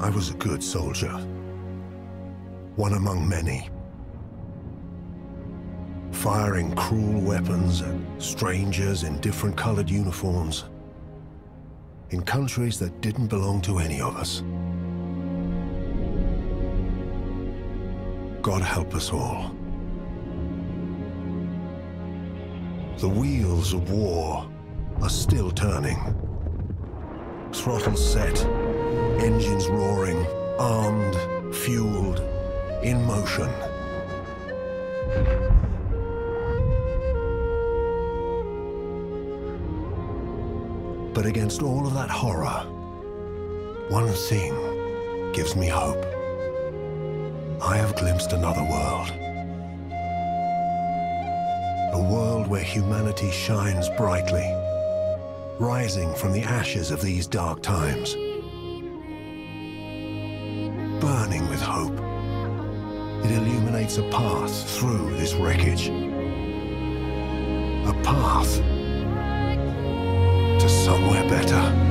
I was a good soldier. One among many. Firing cruel weapons at strangers in different colored uniforms. In countries that didn't belong to any of us. God help us all. The wheels of war are still turning. Throttle set, engines roaring, armed, fueled, in motion. But against all of that horror, one thing gives me hope. I have glimpsed another world. A world where humanity shines brightly, rising from the ashes of these dark times. Burning with hope. It illuminates a path through this wreckage. A path to somewhere better.